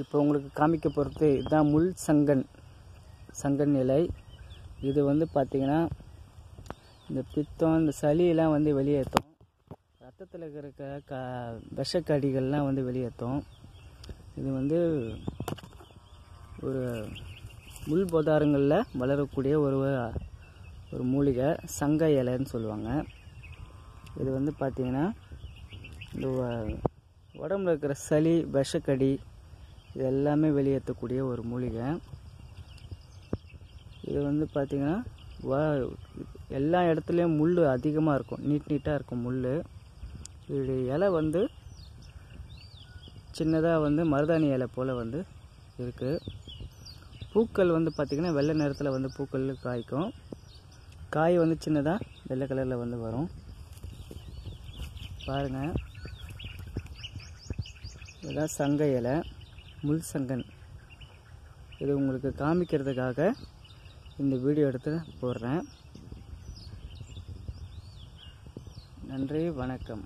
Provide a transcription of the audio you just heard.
இப்போ உங்களுக்கு காமிக்க போகிறது இதுதான் முள் சங்கன் சங்கன் இலை. இது வந்து பார்த்திங்கன்னா இந்த பித்தம் இந்த சளியெல்லாம் வந்து வெளியேற்றும். ரத்தத்தில் இருக்கிற க விஷக்கடிகள்லாம் வந்து வெளியேற்றும். இது வந்து ஒரு முள் பொதாரங்களில் வளரக்கூடிய ஒரு ஒரு மூலிகை சங்க இலைன்னு சொல்லுவாங்க. இது வந்து பார்த்திங்கன்னா இந்த உடம்புல இருக்கிற சளி விஷக்கடி இது எல்லாமே வெளியேற்றக்கூடிய ஒரு மூலிகை. இது வந்து பார்த்திங்கன்னா எல்லா இடத்துலையும் முள் அதிகமாக இருக்கும். நீட் நீட்டாக இருக்கும் முள் இது இலை வந்து சின்னதாக வந்து மருதாணி இலை போல் வந்து இருக்குது பூக்கள் வந்து பார்த்திங்கன்னா வெள்ளை நிறத்தில் வந்து பூக்கள் காய்க்கும். காய் வந்து சின்னதாக வெள்ளை கலரில் வந்து வரும். பாருங்கள் இதுதான் சங்க இலை. முள் சங்கன் இது உங்களுக்கு காமிக்கிறதுக்காக இந்த வீடியோ எடுத்து போடுறேன். நன்றி வணக்கம்.